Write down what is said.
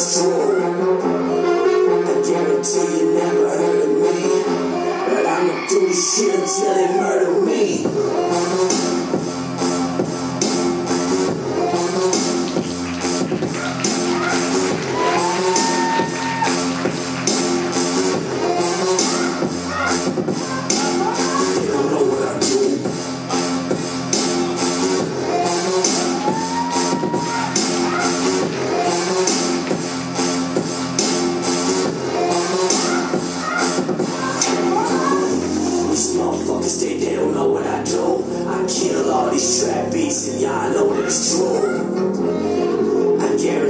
it's true. I guarantee you never heard of me. But I'ma do shit until they murder they don't know what I do. I kill all these trap beats and y'all know that it's true. I guarantee